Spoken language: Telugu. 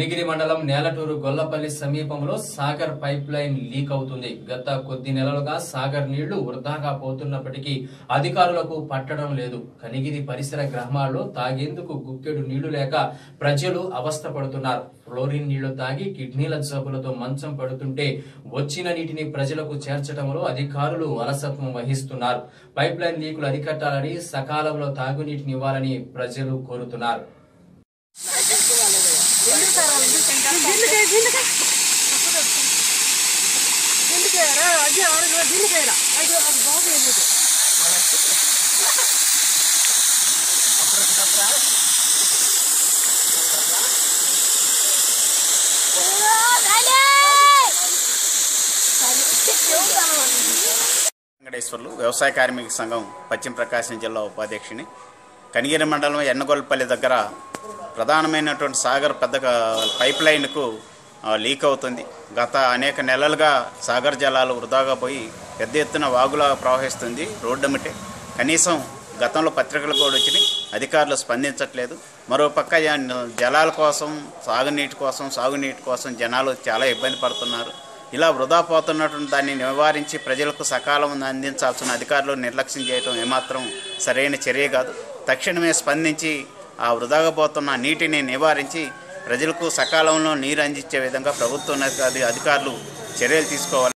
కనిగిరి మండలం నేలటూరు గొల్లపల్లి సమీపంలో సాగర్ పైప్ లైన్ లీక్ అవుతుంది. గత కొద్ది నెలలుగా సాగర్ నీళ్ళు వృధాగా పోతున్నప్పటికీ అధికారులకు పట్టడం లేదు. కనిగిరి పరిసర గ్రామాల్లో తాగేందుకు గుక్కెడు నీళ్ళు లేక ప్రజలు అవస్థపడుతున్నారు ఫ్లోరిన్ నీళ్ళు తాగి కిడ్నీల జబ్బులతో మంచం పడుతుంటే వచ్చిన నీటిని ప్రజలకు చేర్చడంలో అధికారులు అలసత్వం వహిస్తున్నారు. పైప్ లైన్ లీకులు అరికట్టాలని సకాలంలో తాగునీటిని ఇవ్వాలని ప్రజలు కోరుతున్నారు. వెంకటేశ్వర్లు వ్యవసాయ కార్మిక సంఘం పశ్చిమ ప్రకాశం జిల్లా ఉపాధ్యక్షుని. కనిగిరి మండలం ఎన్నగొల్పల్లి దగ్గర ప్రధానమైనటువంటి సాగర్ పెద్ద పైప్ లైన్కు లీక్ అవుతుంది. గత అనేక నెలలుగా సాగర్ జలాలు వృధాగా పోయి పెద్ద ఎత్తున వాగులా ప్రవహిస్తుంది రోడ్డమిటే కనీసం గతంలో పత్రికలు కూడా వచ్చినాయి. అధికారులు స్పందించట్లేదు. మరోపక్క జలాల కోసం సాగునీటి కోసం సాగునీటి కోసం జనాలు చాలా ఇబ్బంది పడుతున్నారు. ఇలా వృధా పోతున్నటువంటి దాన్ని నివారించి ప్రజలకు సకాలం అందించాల్సిన అధికారులు నిర్లక్ష్యం చేయడం ఏమాత్రం సరైన చర్య కాదు. తక్షణమే స్పందించి ఆ వృధాగా పోతున్న నీటిని నివారించి ప్రజలకు సకాలంలో నీరు అందించే విధంగా ప్రభుత్వ అధికారులు చర్యలు తీసుకోవాలి